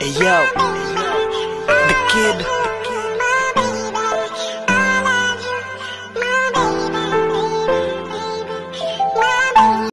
Hey yo, the kid.